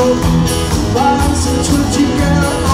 soul Find such what you got